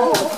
Oh!